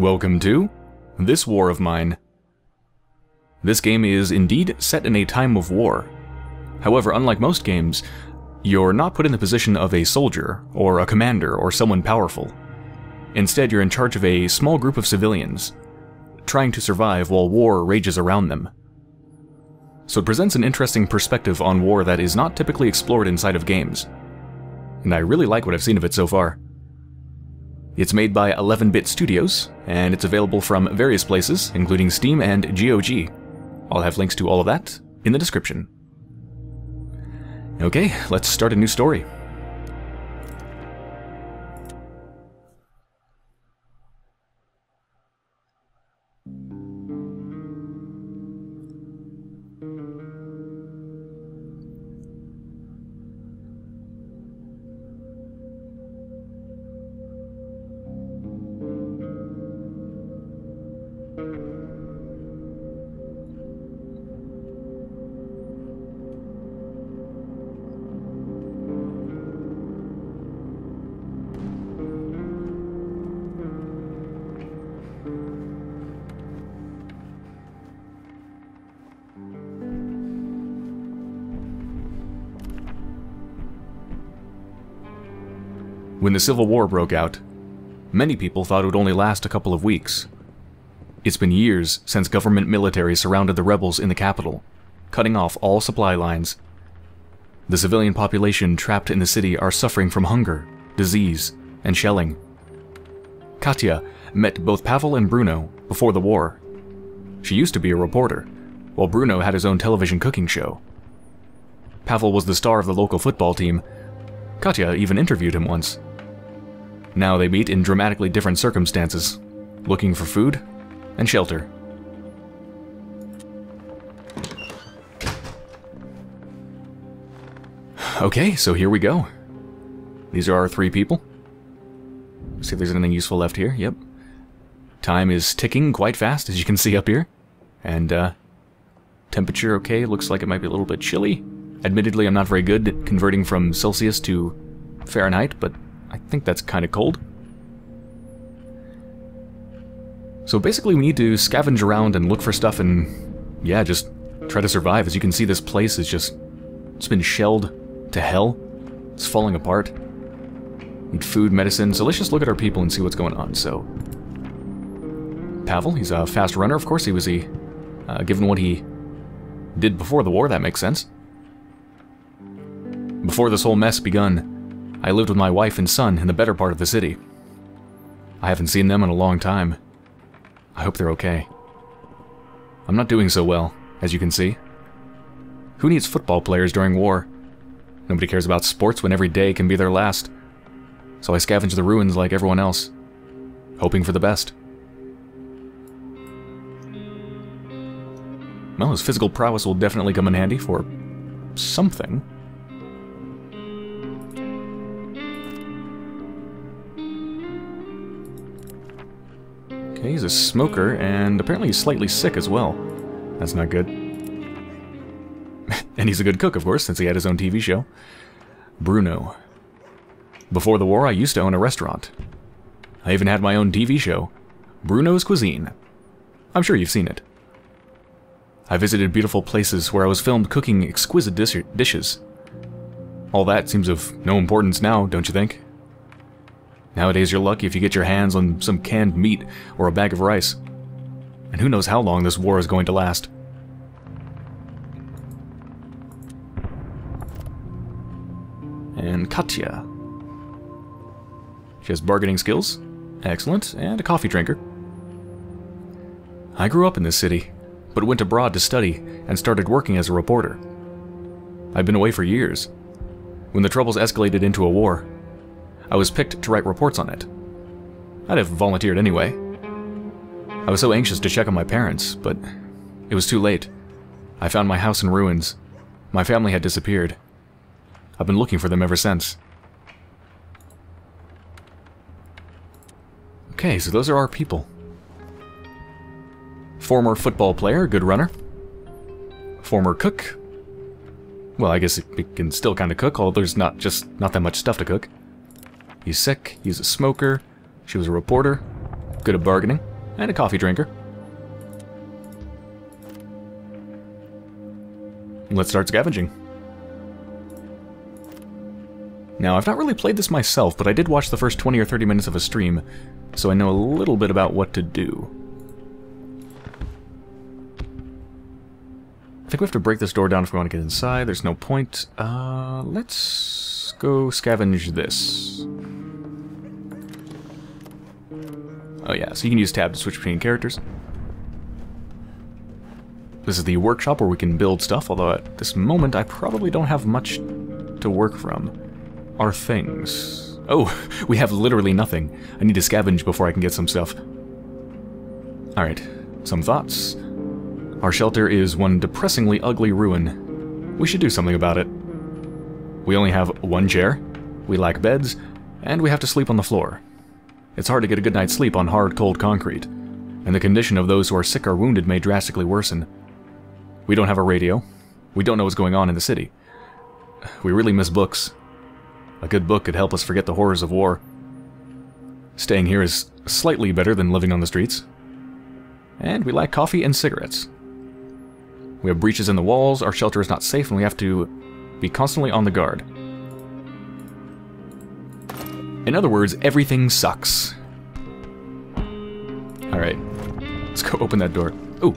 Welcome to This War of Mine. This game is indeed set in a time of war. However, unlike most games, you're not put in the position of a soldier, or a commander, or someone powerful. Instead, you're in charge of a small group of civilians, trying to survive while war rages around them. So it presents an interesting perspective on war that is not typically explored inside of games. And I really like what I've seen of it so far. It's made by 11-Bit Studios, and it's available from various places, including Steam and GOG. I'll have links to all of that in the description. Okay, let's start a new story. When the Civil War broke out, many people thought it would only last a couple of weeks. It's been years since government military surrounded the rebels in the capital, cutting off all supply lines. The civilian population trapped in the city are suffering from hunger, disease, and shelling. Katia met both Pavel and Bruno before the war. She used to be a reporter, while Bruno had his own television cooking show. Pavel was the star of the local football team. Katia even interviewed him once. Now they meet in dramatically different circumstances, looking for food and shelter. Okay, so here we go. These are our three people. see if there's anything useful left here. Yep. Time is ticking quite fast, as you can see up here. And, uh, temperature okay. Looks like it might be a little bit chilly. Admittedly, I'm not very good at converting from Celsius to Fahrenheit, but I think that's kind of cold. So basically we need to scavenge around and look for stuff and, yeah, just try to survive. As you can see, this place is just, it's been shelled to hell. It's falling apart. Need food, medicine, so let's just look at our people and see what's going on. So, Pavel, he's a fast runner, of course. He was a, uh, given what he did before the war, that makes sense. Before this whole mess begun, I lived with my wife and son in the better part of the city. I haven't seen them in a long time. I hope they're okay. I'm not doing so well, as you can see. Who needs football players during war? Nobody cares about sports when every day can be their last. So I scavenge the ruins like everyone else, hoping for the best. Well, his physical prowess will definitely come in handy for something. Okay, he's a smoker, and apparently he's slightly sick as well. That's not good. and he's a good cook, of course, since he had his own TV show. Bruno. Before the war, I used to own a restaurant. I even had my own TV show, Bruno's Cuisine. I'm sure you've seen it. I visited beautiful places where I was filmed cooking exquisite dish dishes. All that seems of no importance now, don't you think? Nowadays you're lucky if you get your hands on some canned meat or a bag of rice. And who knows how long this war is going to last. And Katia. She has bargaining skills. Excellent. And a coffee drinker. I grew up in this city, but went abroad to study and started working as a reporter. I've been away for years. When the troubles escalated into a war, I was picked to write reports on it. I'd have volunteered anyway. I was so anxious to check on my parents, but it was too late. I found my house in ruins. My family had disappeared. I've been looking for them ever since. Okay, so those are our people. Former football player, good runner. Former cook. Well, I guess he can still kind of cook, although there's not just not that much stuff to cook. He's sick, he's a smoker, she was a reporter, good at bargaining. And a coffee drinker. Let's start scavenging. Now, I've not really played this myself, but I did watch the first 20 or 30 minutes of a stream, so I know a little bit about what to do. I think we have to break this door down if we want to get inside. There's no point. Uh, let's go scavenge this. Oh yeah, so you can use tab to switch between characters. This is the workshop where we can build stuff, although at this moment I probably don't have much to work from. Our things. Oh, we have literally nothing. I need to scavenge before I can get some stuff. Alright, some thoughts. Our shelter is one depressingly ugly ruin. We should do something about it. We only have one chair, we lack beds, and we have to sleep on the floor. It's hard to get a good night's sleep on hard, cold concrete, and the condition of those who are sick or wounded may drastically worsen. We don't have a radio. We don't know what's going on in the city. We really miss books. A good book could help us forget the horrors of war. Staying here is slightly better than living on the streets. And we lack coffee and cigarettes. We have breaches in the walls, our shelter is not safe, and we have to be constantly on the guard. In other words, everything sucks. Alright. Let's go open that door. Ooh.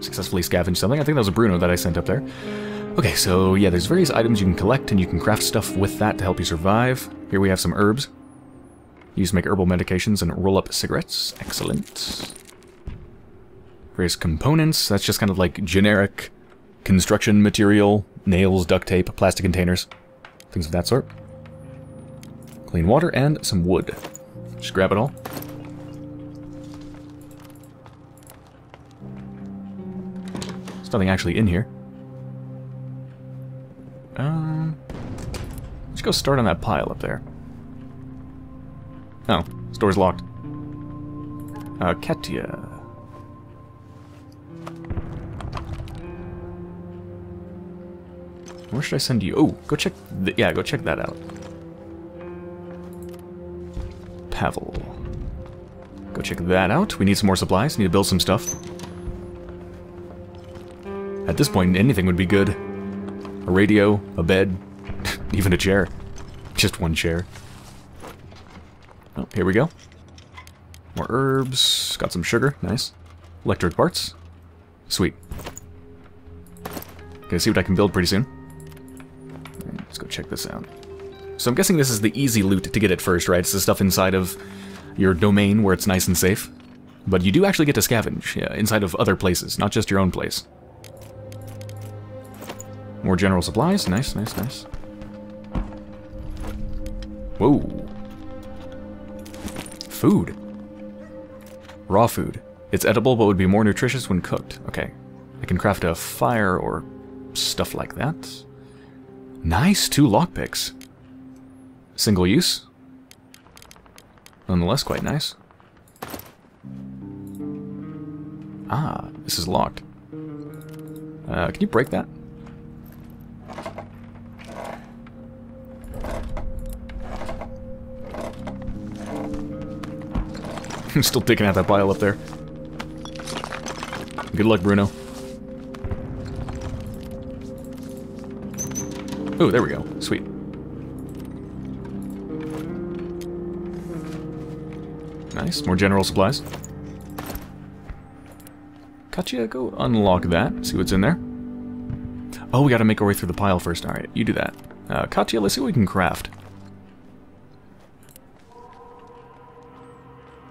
Successfully scavenged something. I think that was a Bruno that I sent up there. Okay, so yeah, there's various items you can collect, and you can craft stuff with that to help you survive. Here we have some herbs. Used to make herbal medications and roll up cigarettes. Excellent. Various components. That's just kind of like generic construction material. Nails, duct tape, plastic containers. Things of that sort. Clean water and some wood. Just grab it all. There's nothing actually in here. Um, let's go start on that pile up there. Oh, this door's locked. Uh, Katia. Where should I send you? Oh, go check. yeah, go check that out. Pavel. Go check that out. We need some more supplies. Need to build some stuff. At this point, anything would be good. A radio, a bed, even a chair. Just one chair. Oh, here we go. More herbs. Got some sugar. Nice. Electric parts. Sweet. Gonna see what I can build pretty soon. Let's go check this out. So I'm guessing this is the easy loot to get at first, right? It's the stuff inside of your domain where it's nice and safe. But you do actually get to scavenge, yeah, inside of other places, not just your own place. More general supplies. Nice, nice, nice. Whoa. Food. Raw food. It's edible, but would be more nutritious when cooked. Okay. I can craft a fire or stuff like that. Nice, two lockpicks. Single use. Nonetheless, quite nice. Ah, this is locked. Uh, can you break that? I'm still digging out that pile up there. Good luck, Bruno. Oh, there we go. Sweet. More general supplies. Katia, go unlock that. See what's in there. Oh, we gotta make our way through the pile first. Alright, you do that. Uh, Katia, let's see what we can craft.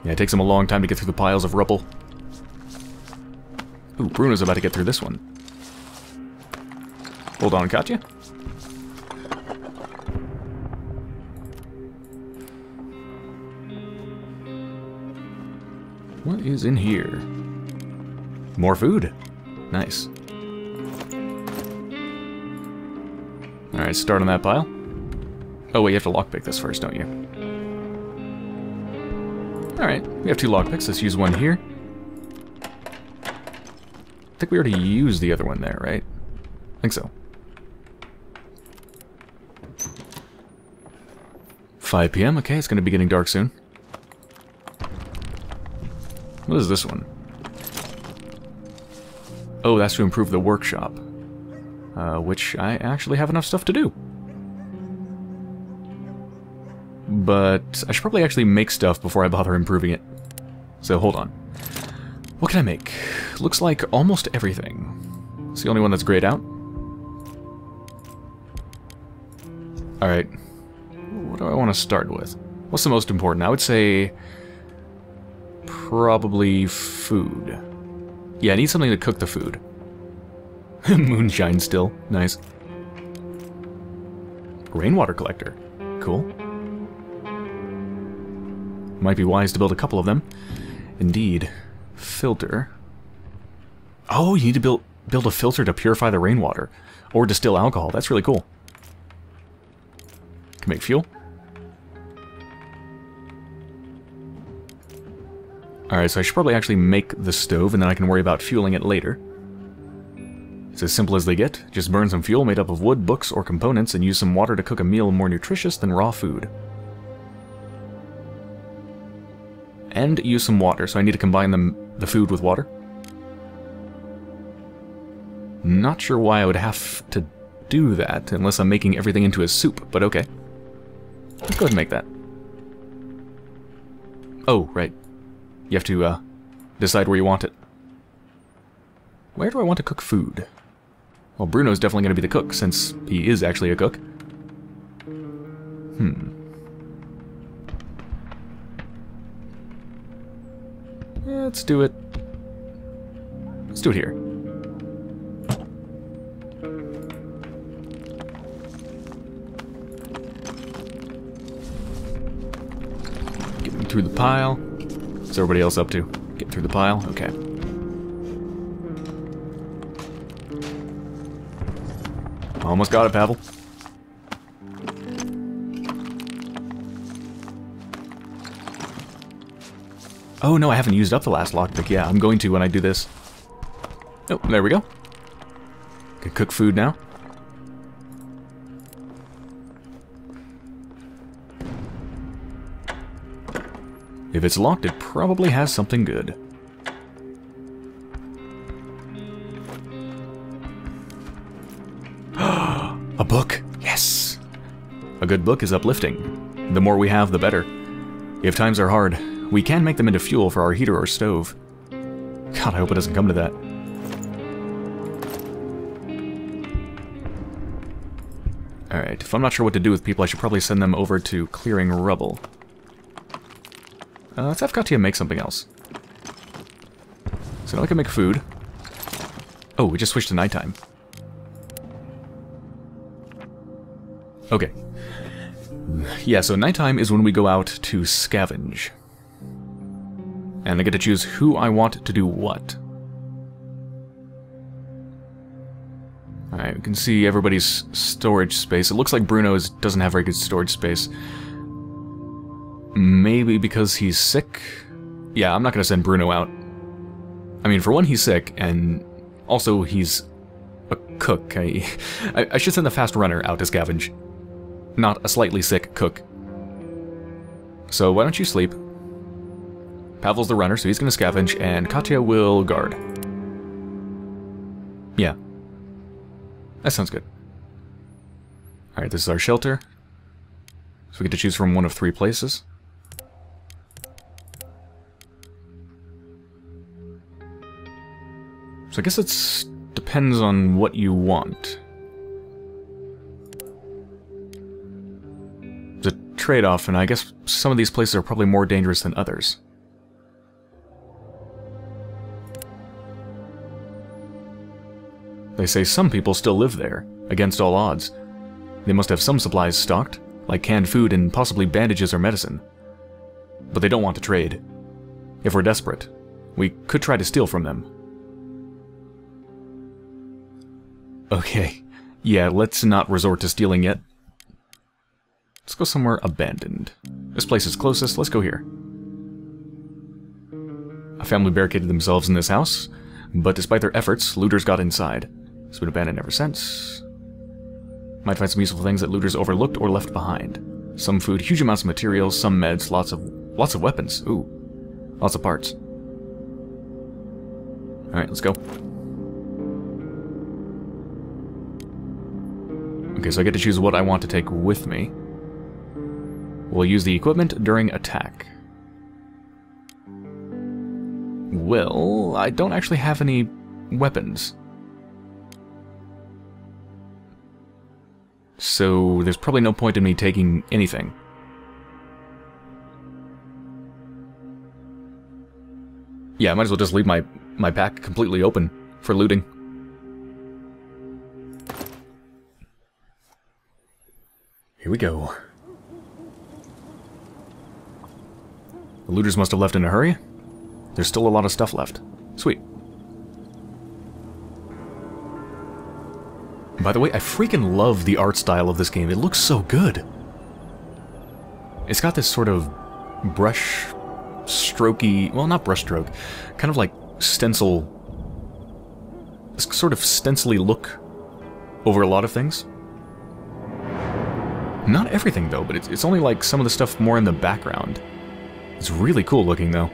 Yeah, it takes him a long time to get through the piles of rubble. Ooh, Bruno's about to get through this one. Hold on, Katia. Is in here? More food. Nice. Alright, start on that pile. Oh wait, you have to lockpick this first, don't you? Alright, we have two lockpicks. Let's use one here. I think we already used the other one there, right? I think so. 5 p.m. Okay, it's going to be getting dark soon. What is this one? Oh, that's to improve the workshop. Uh, which I actually have enough stuff to do. But I should probably actually make stuff before I bother improving it. So hold on. What can I make? Looks like almost everything. It's the only one that's grayed out. Alright. What do I want to start with? What's the most important? I would say... Probably food. Yeah, I need something to cook the food. Moonshine still. Nice. Rainwater collector. Cool. Might be wise to build a couple of them. Indeed. Filter. Oh, you need to build build a filter to purify the rainwater. Or distill alcohol. That's really cool. Can make fuel. Alright, so I should probably actually make the stove, and then I can worry about fueling it later. It's as simple as they get. Just burn some fuel made up of wood, books, or components, and use some water to cook a meal more nutritious than raw food. And use some water, so I need to combine the food with water. Not sure why I would have to do that, unless I'm making everything into a soup, but okay. Let's go ahead and make that. Oh, right. You have to uh, decide where you want it. Where do I want to cook food? Well, Bruno's definitely going to be the cook, since he is actually a cook. Hmm. Let's do it. Let's do it here. Get Getting through the pile. Everybody else up to? Get through the pile? Okay. Almost got it, Pavel. Oh no, I haven't used up the last lockpick. Yeah, I'm going to when I do this. Oh, there we go. Can cook food now. If it's locked, it probably has something good. A book! Yes! A good book is uplifting. The more we have, the better. If times are hard, we can make them into fuel for our heater or stove. God, I hope it doesn't come to that. Alright, if I'm not sure what to do with people, I should probably send them over to clearing rubble. Uh, let's have Katia make something else. So now I can make food. Oh, we just switched to nighttime. Okay. Yeah, so nighttime is when we go out to scavenge. And I get to choose who I want to do what. Alright, we can see everybody's storage space. It looks like Bruno's doesn't have very good storage space. Maybe because he's sick? Yeah, I'm not going to send Bruno out. I mean, for one, he's sick, and also he's a cook. I, I, should send the fast runner out to scavenge, not a slightly sick cook. So why don't you sleep? Pavel's the runner, so he's going to scavenge, and Katia will guard. Yeah. That sounds good. Alright, this is our shelter. So we get to choose from one of three places. So I guess it depends on what you want. It's a trade-off, and I guess some of these places are probably more dangerous than others. They say some people still live there, against all odds. They must have some supplies stocked, like canned food and possibly bandages or medicine. But they don't want to trade. If we're desperate, we could try to steal from them. Okay. Yeah, let's not resort to stealing yet. Let's go somewhere abandoned. This place is closest, let's go here. A family barricaded themselves in this house, but despite their efforts, looters got inside. It's been abandoned ever since. Might find some useful things that looters overlooked or left behind. Some food, huge amounts of materials, some meds, lots of lots of weapons. Ooh. Lots of parts. Alright, let's go. Okay, so I get to choose what I want to take with me. We'll use the equipment during attack. Well, I don't actually have any weapons. So there's probably no point in me taking anything. Yeah, I might as well just leave my, my pack completely open for looting. Here we go. The looters must have left in a hurry. There's still a lot of stuff left. Sweet. By the way, I freaking love the art style of this game. It looks so good. It's got this sort of brush strokey, well, not brushstroke, kind of like stencil, this sort of stencily look over a lot of things. Not everything, though, but it's, it's only like some of the stuff more in the background. It's really cool looking, though.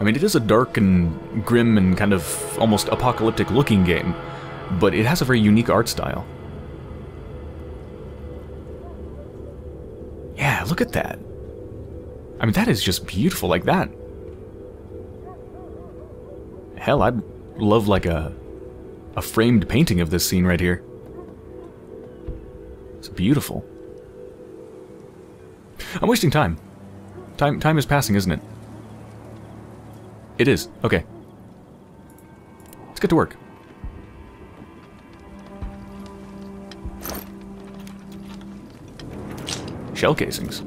I mean, it is a dark and grim and kind of almost apocalyptic looking game, but it has a very unique art style. Yeah, look at that. I mean, that is just beautiful like that. Hell, I'd love like a a framed painting of this scene right here. Beautiful. I'm wasting time. Time time is passing, isn't it? It is. Okay. Let's get to work. Shell casings.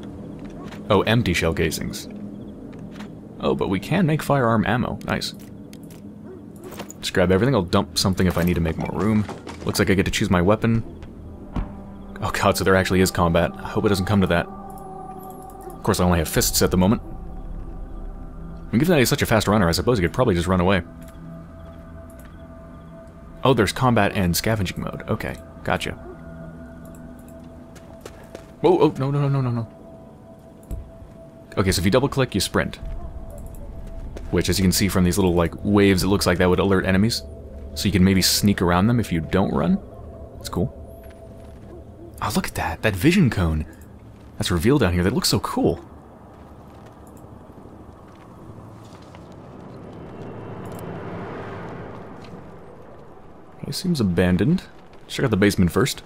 Oh, empty shell casings. Oh, but we can make firearm ammo. Nice. Just grab everything. I'll dump something if I need to make more room. Looks like I get to choose my weapon. God, so there actually is combat. I hope it doesn't come to that. Of course, I only have fists at the moment. And given that he's such a fast runner, I suppose he could probably just run away. Oh, there's combat and scavenging mode. Okay, gotcha. Whoa, oh, no, no, no, no, no, no. Okay, so if you double click, you sprint. Which, as you can see from these little, like, waves, it looks like that would alert enemies. So you can maybe sneak around them if you don't run. That's cool. Oh, look at that. That vision cone. That's revealed down here. That looks so cool. Okay, seems abandoned. Check out the basement first.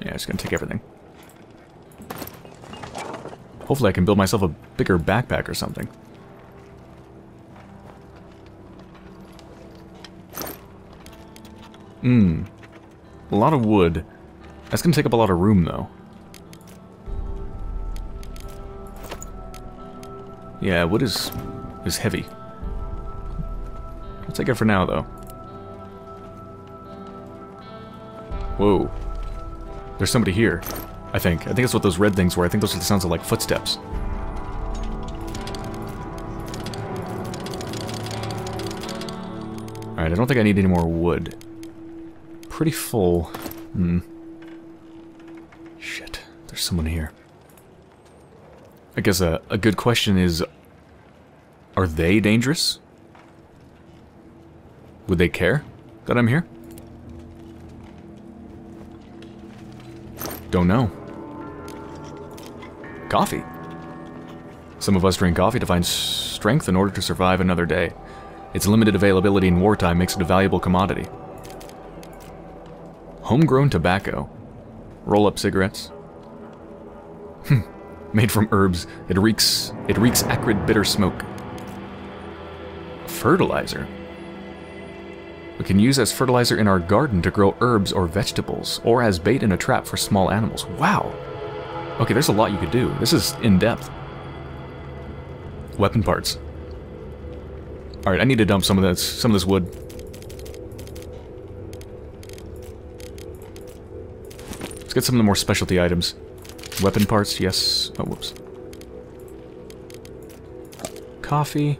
Yeah, it's gonna take everything. Hopefully I can build myself a bigger backpack or something. Hmm. A lot of wood. That's gonna take up a lot of room, though. Yeah, wood is is heavy. I'll take it for now, though. Whoa. There's somebody here, I think. I think that's what those red things were. I think those are the sounds of, like, footsteps. Alright, I don't think I need any more wood. Pretty full. Hmm. Shit. There's someone here. I guess a, a good question is... Are they dangerous? Would they care that I'm here? Don't know. Coffee. Some of us drink coffee to find strength in order to survive another day. Its limited availability in wartime makes it a valuable commodity. Homegrown tobacco. Roll-up cigarettes. Hmm. Made from herbs, it reeks it reeks acrid bitter smoke. Fertilizer. We can use as fertilizer in our garden to grow herbs or vegetables, or as bait in a trap for small animals. Wow! Okay, there's a lot you could do. This is in-depth. Weapon parts. Alright, I need to dump some of this some of this wood. Get some of the more specialty items. Weapon parts, yes. Oh, whoops. Coffee.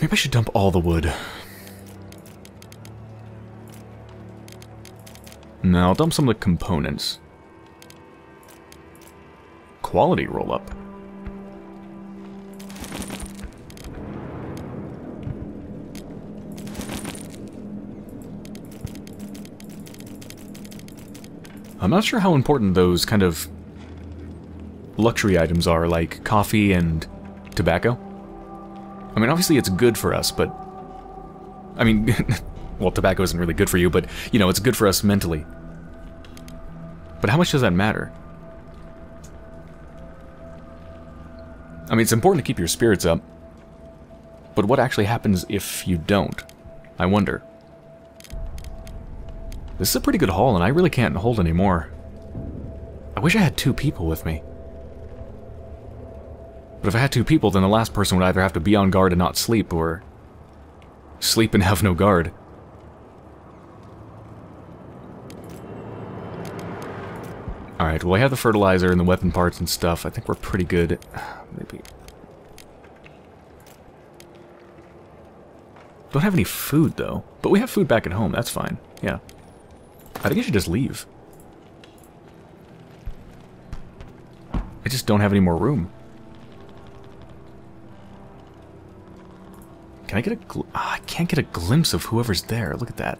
Maybe I should dump all the wood. No, I'll dump some of the components. Quality roll-up. I'm not sure how important those kind of luxury items are, like coffee and tobacco. I mean, obviously it's good for us, but... I mean, well, tobacco isn't really good for you, but, you know, it's good for us mentally. But how much does that matter? I mean, it's important to keep your spirits up. But what actually happens if you don't? I wonder. This is a pretty good haul, and I really can't hold any more. I wish I had two people with me. But if I had two people, then the last person would either have to be on guard and not sleep, or sleep and have no guard. Alright, well I have the fertilizer and the weapon parts and stuff. I think we're pretty good. Maybe... Don't have any food, though. But we have food back at home, that's fine. Yeah. I think I should just leave. I just don't have any more room. Can I get a oh, I can't get a glimpse of whoever's there. Look at that.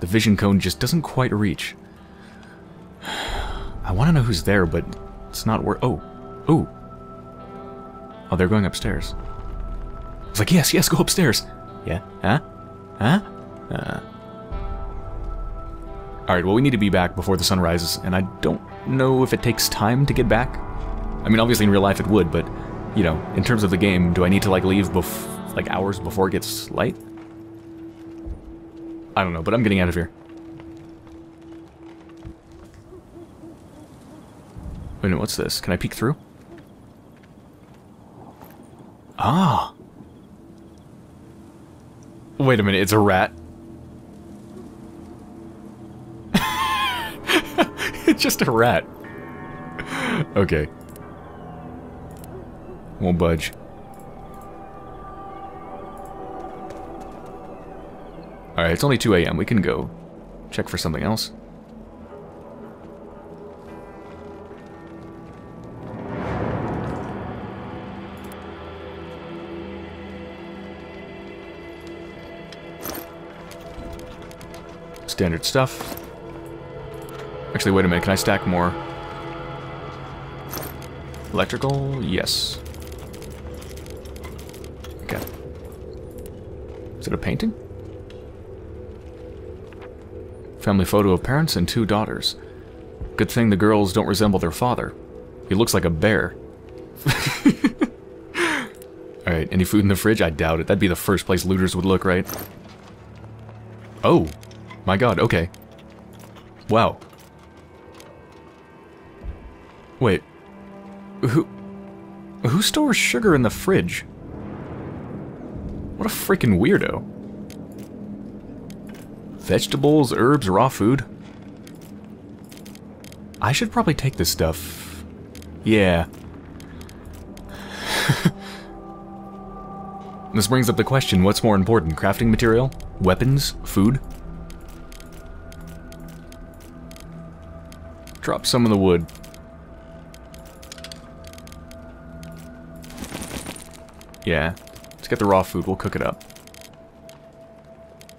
The vision cone just doesn't quite reach. I want to know who's there, but it's not where... Oh. Oh. Oh, they're going upstairs. It's like, yes, yes, go upstairs. Yeah? Huh? Huh? Uh. Alright, well we need to be back before the sun rises, and I don't know if it takes time to get back. I mean, obviously in real life it would, but, you know, in terms of the game, do I need to, like, leave bef like hours before it gets light? I don't know, but I'm getting out of here. Wait a minute, what's this? Can I peek through? Ah! Wait a minute, it's a rat. Just a rat. Okay. Won't budge. Alright, it's only 2 a.m. We can go check for something else. Standard stuff. Actually, wait a minute. Can I stack more? Electrical? Yes. Okay. Is it a painting? Family photo of parents and two daughters. Good thing the girls don't resemble their father. He looks like a bear. Alright, any food in the fridge? I doubt it. That'd be the first place looters would look, right? Oh. My god, okay. Wow. Wait. Who... Who stores sugar in the fridge? What a freaking weirdo. Vegetables, herbs, raw food. I should probably take this stuff. Yeah. this brings up the question, what's more important, crafting material, weapons, food? Drop some of the wood. Yeah. Let's get the raw food. We'll cook it up.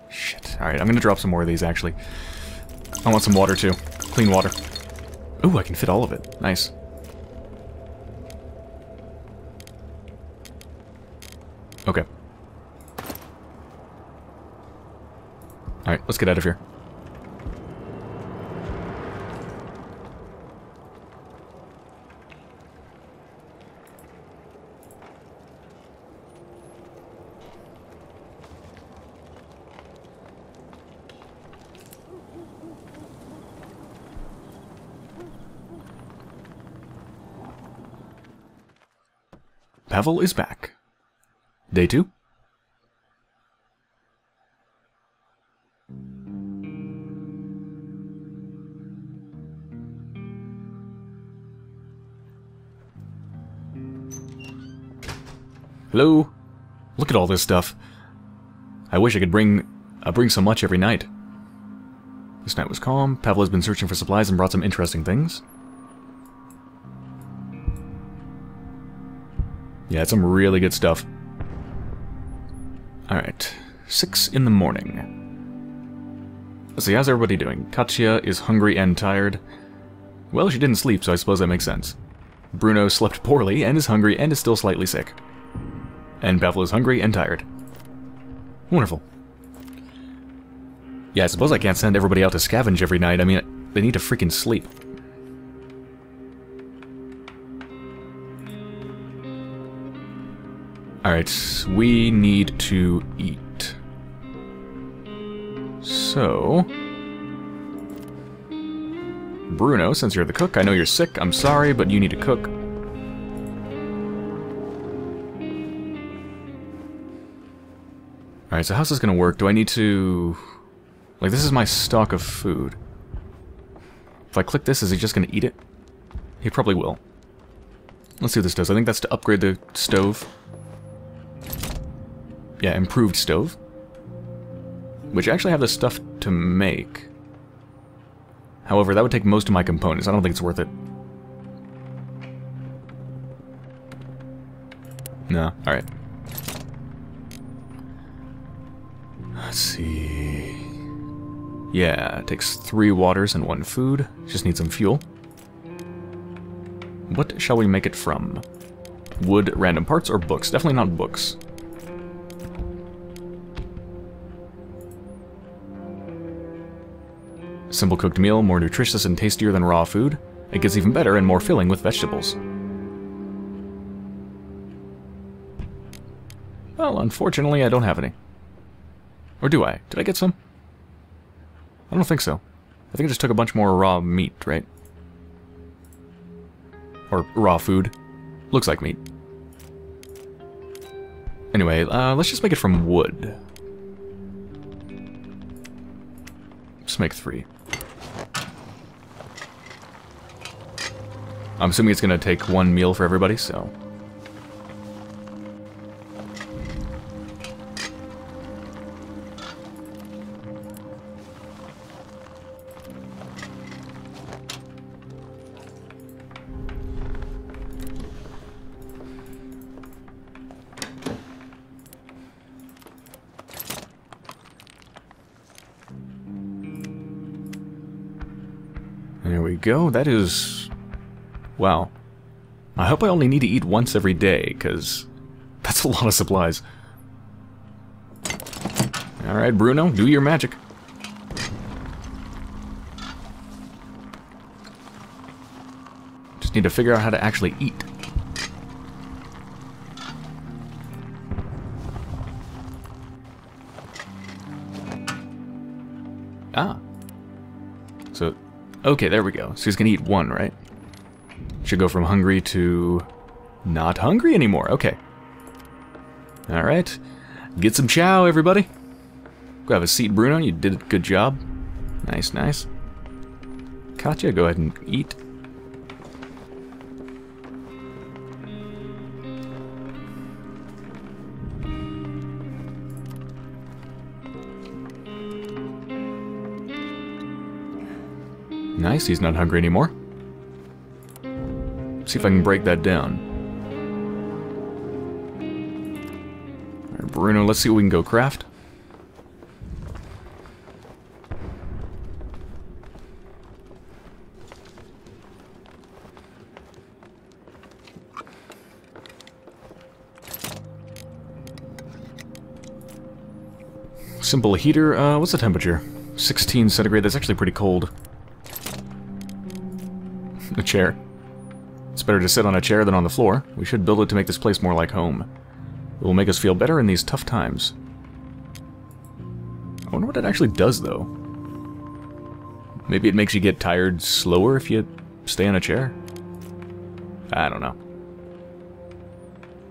Shit. Alright, I'm gonna drop some more of these, actually. I want some water, too. Clean water. Ooh, I can fit all of it. Nice. Okay. Alright, let's get out of here. Pavel is back. Day two. Hello? Look at all this stuff. I wish I could bring uh, bring so much every night. This night was calm. Pavel has been searching for supplies and brought some interesting things. Yeah, it's some really good stuff. Alright. Six in the morning. Let's see, how's everybody doing? Katia is hungry and tired. Well, she didn't sleep, so I suppose that makes sense. Bruno slept poorly and is hungry and is still slightly sick. And Pavel is hungry and tired. Wonderful. Yeah, I suppose I can't send everybody out to scavenge every night. I mean, they need to freaking sleep. Alright, we need to eat. So... Bruno, since you're the cook, I know you're sick, I'm sorry, but you need to cook. Alright, so how's this gonna work? Do I need to... Like, this is my stock of food. If I click this, is he just gonna eat it? He probably will. Let's see what this does. I think that's to upgrade the stove. Yeah, improved stove. Which I actually have the stuff to make. However, that would take most of my components. I don't think it's worth it. No, alright. Let's see... Yeah, it takes three waters and one food. Just need some fuel. What shall we make it from? Wood, random parts, or books? Definitely not books. Simple cooked meal, more nutritious and tastier than raw food. It gets even better and more filling with vegetables. Well, unfortunately, I don't have any. Or do I? Did I get some? I don't think so. I think I just took a bunch more raw meat, right? Or raw food. Looks like meat. Anyway, uh, let's just make it from wood. Let's make three. I'm assuming it's going to take one meal for everybody, so... There we go. That is Wow. I hope I only need to eat once every day, because that's a lot of supplies. Alright, Bruno, do your magic. Just need to figure out how to actually eat. Ah. So, okay, there we go. So he's gonna eat one, right? Should go from hungry to not hungry anymore. Okay. Alright. Get some chow, everybody. Go have a seat, Bruno. You did a good job. Nice, nice. Katia, go ahead and eat. Nice, he's not hungry anymore. See if I can break that down. Alright, Bruno, let's see what we can go craft. Simple heater, uh, what's the temperature? 16 centigrade, that's actually pretty cold. A chair. It's better to sit on a chair than on the floor. We should build it to make this place more like home. It will make us feel better in these tough times. I wonder what it actually does, though. Maybe it makes you get tired slower if you stay on a chair? I don't know.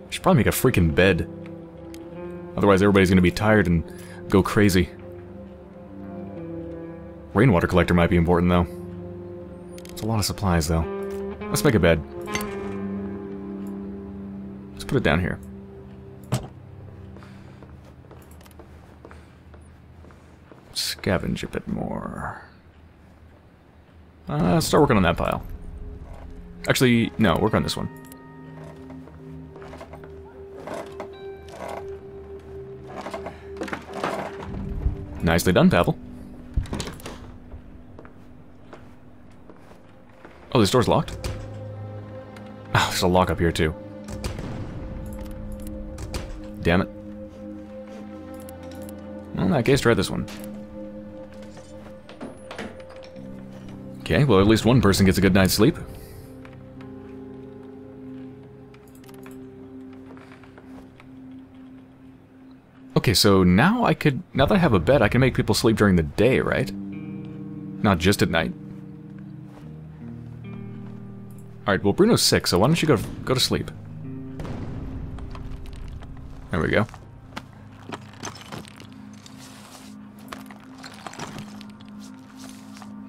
We should probably make a freaking bed. Otherwise everybody's gonna be tired and go crazy. Rainwater collector might be important, though. It's a lot of supplies, though. Let's make a bed. Put it down here. Scavenge a bit more. Uh, start working on that pile. Actually, no, work on this one. Nicely done, Pavel. Oh, this door's locked? Oh, there's a lock up here, too. Damn it. Well, in that case, try this one. Okay, well, at least one person gets a good night's sleep. Okay, so now I could... Now that I have a bed, I can make people sleep during the day, right? Not just at night. Alright, well, Bruno's sick, so why don't you go, go to sleep? There we go.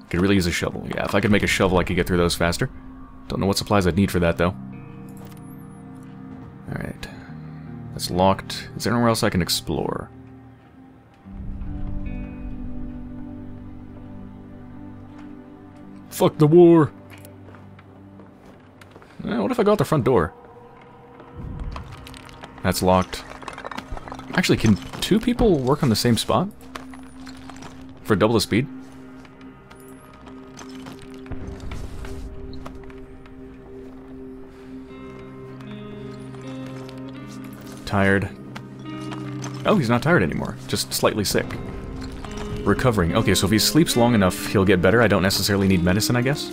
Could really use a shovel. Yeah, if I could make a shovel, I could get through those faster. Don't know what supplies I'd need for that, though. Alright. That's locked. Is there anywhere else I can explore? Fuck the war! Eh, what if I go out the front door? That's locked. Actually, can two people work on the same spot? For double the speed? Tired. Oh, he's not tired anymore. Just slightly sick. Recovering. Okay, so if he sleeps long enough, he'll get better. I don't necessarily need medicine, I guess.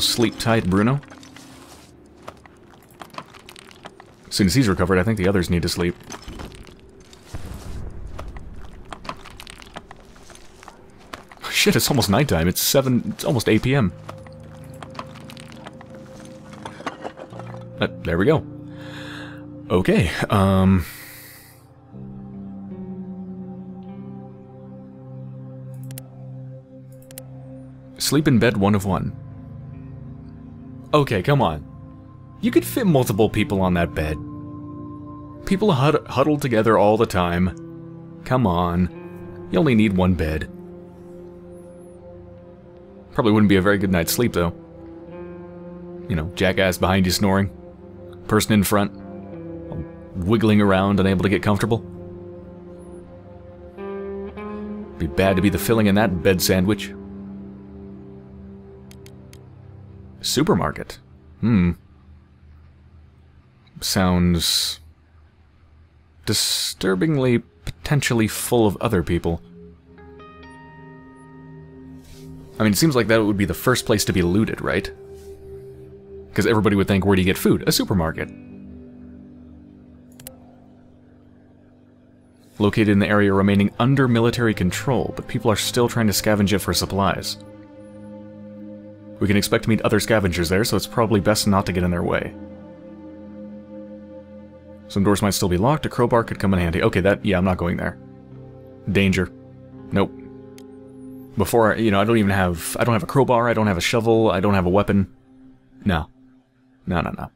Sleep tight, Bruno. As soon as he's recovered, I think the others need to sleep. Shit, it's almost nighttime. It's 7... It's almost 8 p.m. Uh, there we go. Okay, um... Sleep in bed one of one. Okay, come on. You could fit multiple people on that bed. People hud huddle together all the time. Come on. You only need one bed. Probably wouldn't be a very good night's sleep, though. You know, jackass behind you snoring. Person in front. Wiggling around, unable to get comfortable. Be bad to be the filling in that bed sandwich. Supermarket. Hmm. Sounds... disturbingly potentially full of other people. I mean, it seems like that would be the first place to be looted, right? Because everybody would think, where do you get food? A supermarket. Located in the area remaining under military control, but people are still trying to scavenge it for supplies. We can expect to meet other scavengers there, so it's probably best not to get in their way. Some doors might still be locked, a crowbar could come in handy. Okay, that, yeah, I'm not going there. Danger. Nope. Before, you know, I don't even have, I don't have a crowbar, I don't have a shovel, I don't have a weapon. No. No, no, no.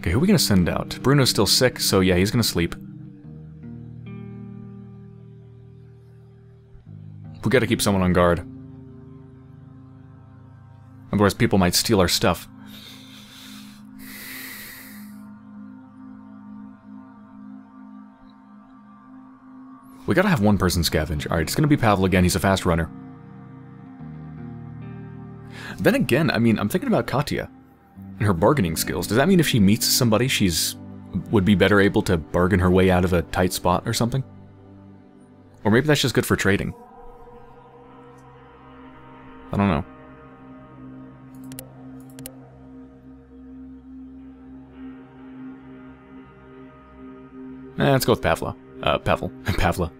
Okay, who are we gonna send out? Bruno's still sick, so yeah, he's gonna sleep. We gotta keep someone on guard. Otherwise people might steal our stuff. We gotta have one person scavenge. Alright, it's gonna be Pavel again, he's a fast runner. Then again, I mean, I'm thinking about Katia and her bargaining skills. Does that mean if she meets somebody, she's would be better able to bargain her way out of a tight spot or something? Or maybe that's just good for trading. I don't know. Eh, let's go with Pavla. Uh, Pavel. Pavla.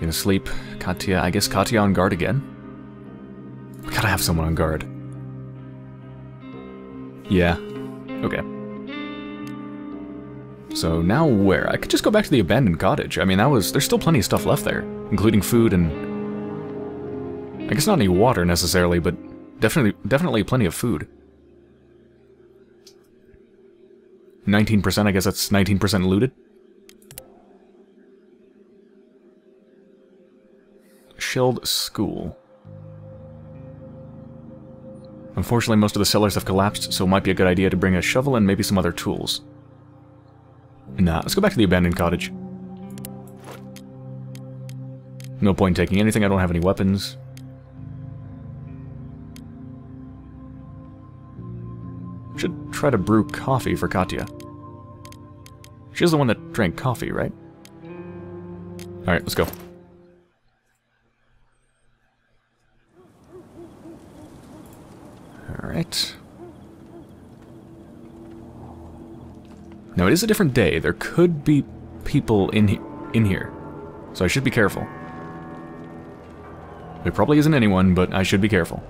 Gonna sleep. Katia, I guess Katia on guard again? We gotta have someone on guard. Yeah. Okay. So now where? I could just go back to the abandoned cottage. I mean, that was... There's still plenty of stuff left there. Including food and... I guess not any water necessarily, but definitely, definitely plenty of food. 19%, I guess that's 19% looted. Shelled school. Unfortunately, most of the cellars have collapsed, so it might be a good idea to bring a shovel and maybe some other tools. Nah, let's go back to the abandoned cottage. No point taking anything, I don't have any weapons. Should try to brew coffee for Katia. She's the one that drank coffee, right? Alright, let's go. Alright. Now, it is a different day. There could be people in, he in here. So I should be careful. There probably isn't anyone, but I should be careful.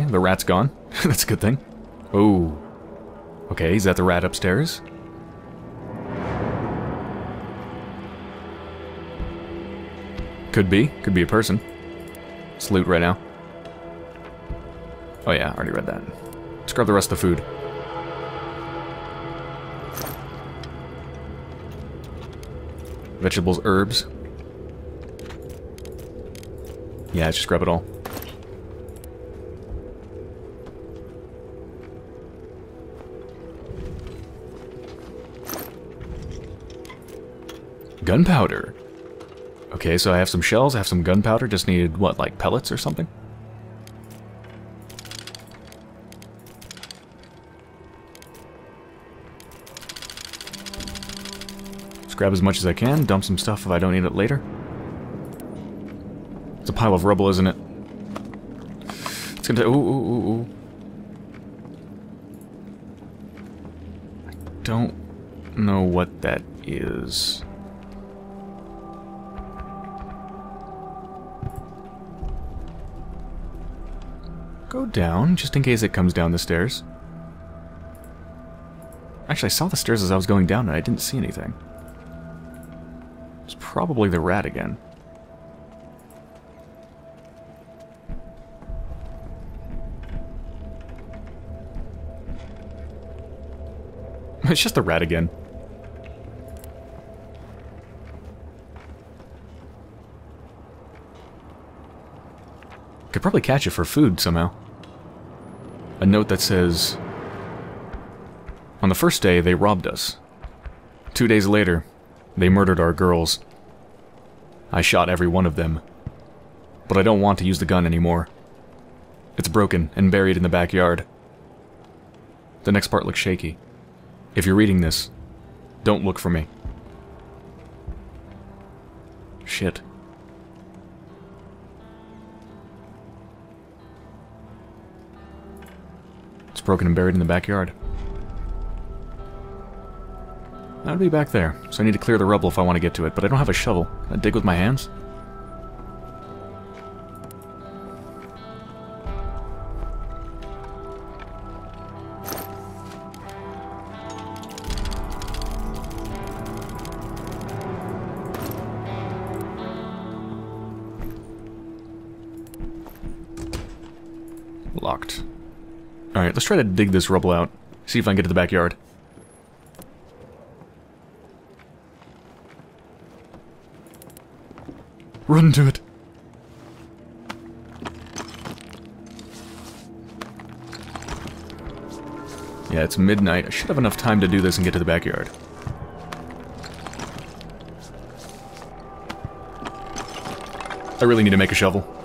Okay, the rat's gone. That's a good thing. Oh. Okay, is that the rat upstairs? Could be. Could be a person. Let's loot right now. Oh yeah, already read that. Let's grab the rest of the food. Vegetables, herbs. Yeah, just grab it all. Gunpowder. Okay, so I have some shells, I have some gunpowder, just needed, what, like pellets or something? Let's grab as much as I can, dump some stuff if I don't need it later. It's a pile of rubble, isn't it? It's gonna... Ooh, ooh, ooh, ooh. I don't know what that is. Go down, just in case it comes down the stairs. Actually, I saw the stairs as I was going down and I didn't see anything. It's probably the rat again. it's just the rat again. Could probably catch it for food somehow. A note that says, On the first day, they robbed us. Two days later, they murdered our girls. I shot every one of them. But I don't want to use the gun anymore. It's broken and buried in the backyard. The next part looks shaky. If you're reading this, don't look for me. Shit. It's broken and buried in the backyard. I'd be back there, so I need to clear the rubble if I want to get to it, but I don't have a shovel. Can I dig with my hands? Alright, let's try to dig this rubble out. See if I can get to the backyard. Run to it! Yeah, it's midnight. I should have enough time to do this and get to the backyard. I really need to make a shovel.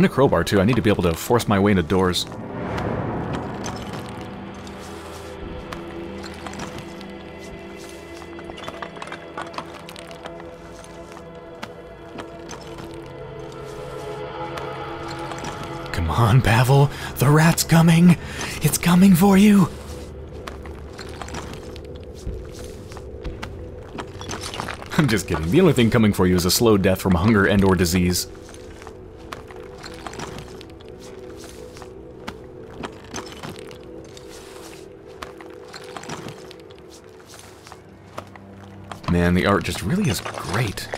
And a crowbar, too. I need to be able to force my way into doors. Come on, Pavel. The rat's coming. It's coming for you. I'm just kidding. The only thing coming for you is a slow death from hunger and or disease. Man, the art just really is great.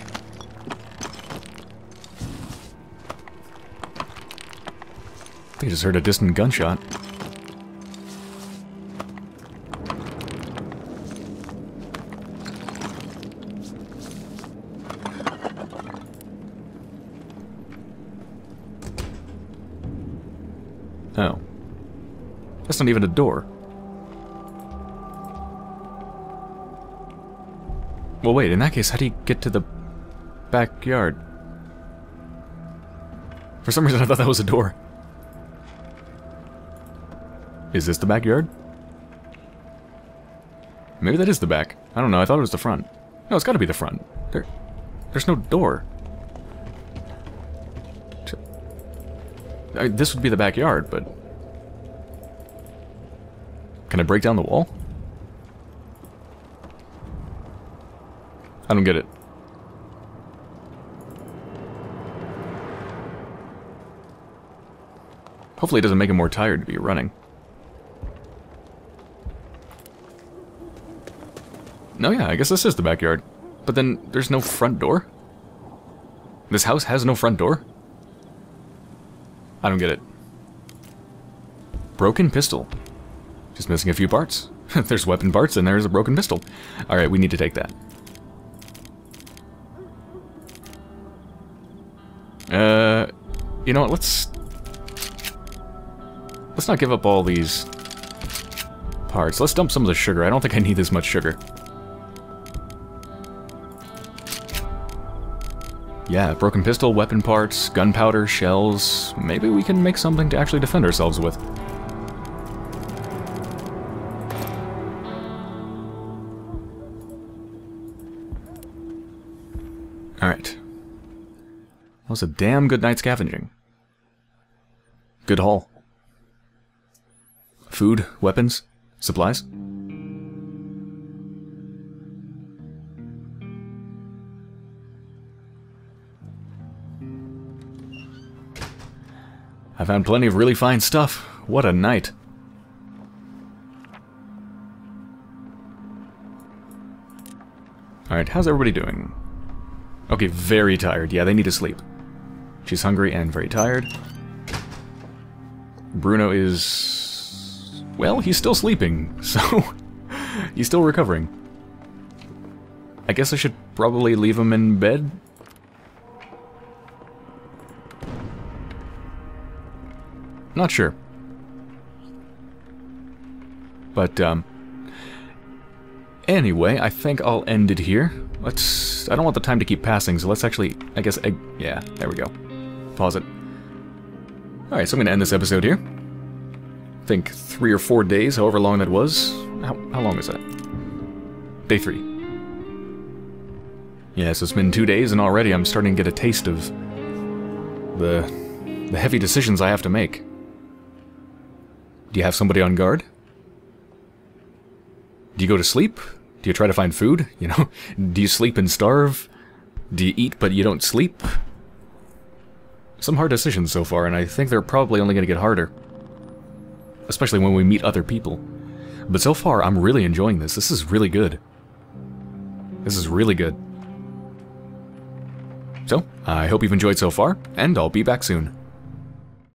I just heard a distant gunshot. Oh. That's not even a door. Well, wait, in that case, how do you get to the backyard? For some reason, I thought that was a door. Is this the backyard? Maybe that is the back. I don't know, I thought it was the front. No, it's gotta be the front. There, there's no door. I this would be the backyard, but... Can I break down the wall? I don't get it. Hopefully it doesn't make him more tired to be running. No, yeah, I guess this is the backyard. But then, there's no front door? This house has no front door? I don't get it. Broken pistol. Just missing a few parts. there's weapon parts and there's a broken pistol. Alright, we need to take that. You know what, let's... Let's not give up all these parts. Let's dump some of the sugar. I don't think I need this much sugar. Yeah, broken pistol, weapon parts, gunpowder, shells. Maybe we can make something to actually defend ourselves with. Alright. That was a damn good night scavenging. Good haul. Food, weapons, supplies. I found plenty of really fine stuff. What a night. Alright, how's everybody doing? Okay, very tired. Yeah, they need to sleep. She's hungry and very tired. Bruno is... Well, he's still sleeping, so... he's still recovering. I guess I should probably leave him in bed Not sure. But, um... Anyway, I think I'll end it here. Let's... I don't want the time to keep passing, so let's actually... I guess... I, yeah, there we go. Pause it. Alright, so I'm going to end this episode here. I think three or four days, however long that was. How, how long is that? Day three. Yeah, so it's been two days, and already I'm starting to get a taste of the, the heavy decisions I have to make. Do you have somebody on guard? Do you go to sleep? Do you try to find food? You know, do you sleep and starve? Do you eat but you don't sleep? Some hard decisions so far, and I think they're probably only going to get harder. Especially when we meet other people. But so far, I'm really enjoying this. This is really good. This is really good. So, I hope you've enjoyed so far, and I'll be back soon.